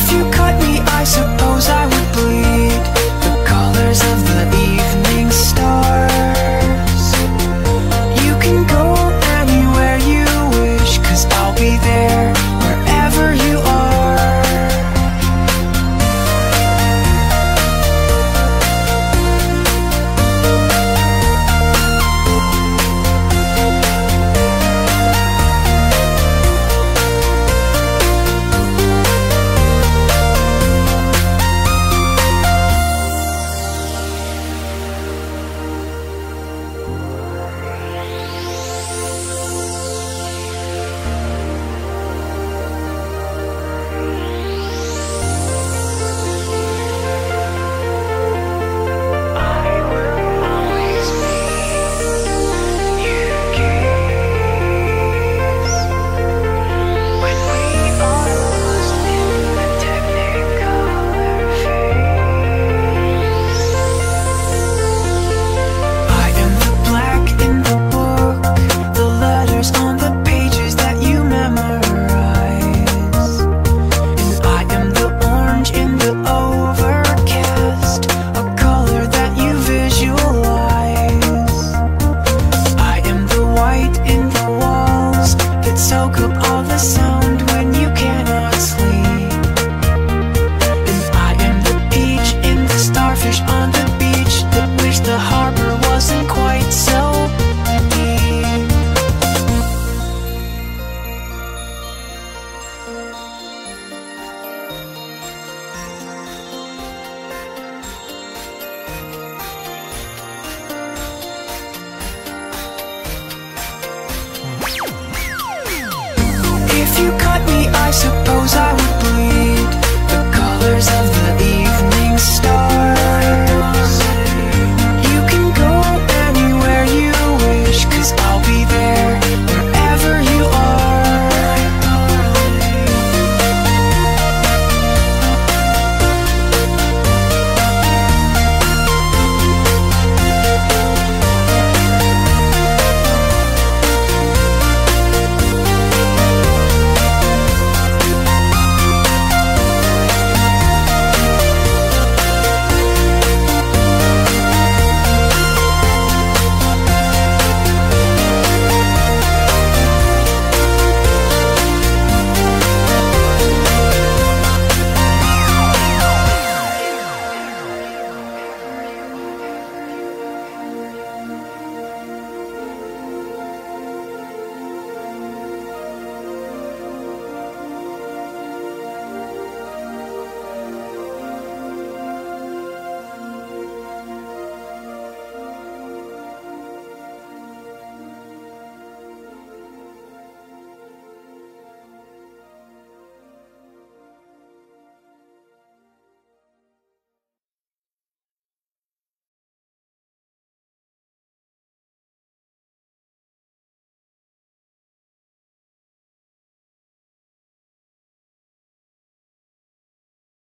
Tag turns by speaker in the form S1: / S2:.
S1: If you me, I suppose I